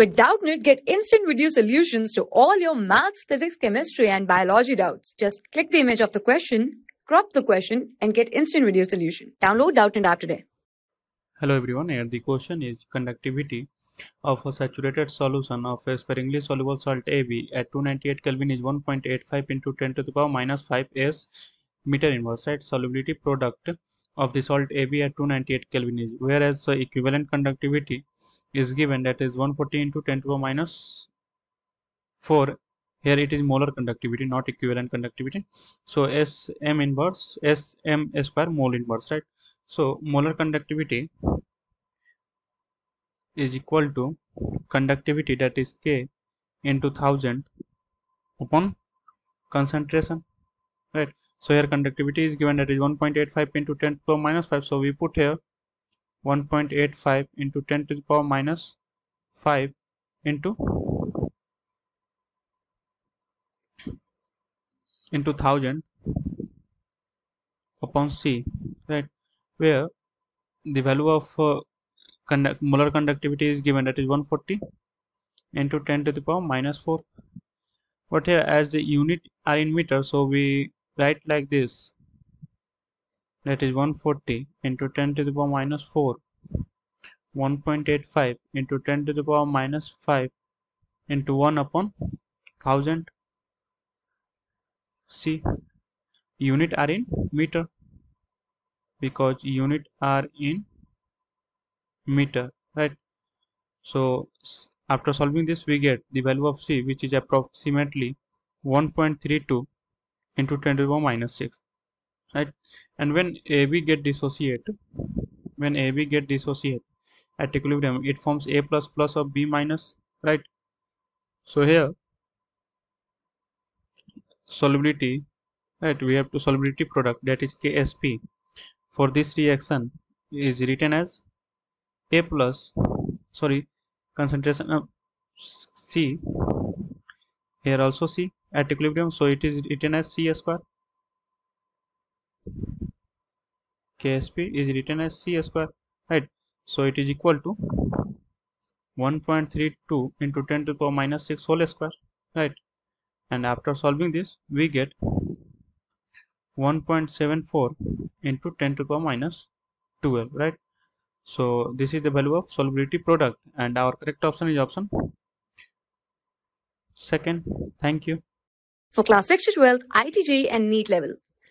With Doubtnut, get instant video solutions to all your maths, physics, chemistry, and biology doubts. Just click the image of the question, crop the question, and get instant video solution. Download Doubtnut app today. Hello everyone, here the question is conductivity of a saturated solution of a sparingly soluble salt AB at 298 Kelvin is 1.85 into 10 to the power minus 5 S meter inverse, right? Solubility product of the salt AB at 298 Kelvin is, whereas the equivalent conductivity is given that is 140 into 10 to the minus 4 here it is molar conductivity not equivalent conductivity. So sm inverse sm square mole inverse right? So molar conductivity is equal to conductivity that is k into 1000 upon concentration right? So here conductivity is given that is 1.85 into 10 to the minus 5 so we put here 1.85 into 10 to the power minus 5 into into 1000 upon C right? Where the value of uh, conduct molar conductivity is given that is 140 into 10 to the power minus 4 but here as the unit are in meter so we write like this that is 140 into 10 to the power minus 4 1.85 into 10 to the power minus 5 into 1 upon 1000 see unit are in meter because unit are in meter right? So after solving this we get the value of c which is approximately 1.32 into 10 to the power minus 6 right? And when AB get dissociate when AB get dissociate at equilibrium it forms A plus plus of B minus right? So here solubility right? We have to solubility product that is KSP for this reaction is written as A plus sorry concentration of C here also C at equilibrium. So it is written as C square KSP is written as C square, right? So it is equal to 1.32 into 10 to the power minus 6 whole square, right? And after solving this, we get 1.74 into 10 to the power minus 12, right? So this is the value of solubility product and our correct option is option second. Thank you. For class 6 to 12, IIT JEE and NEET level.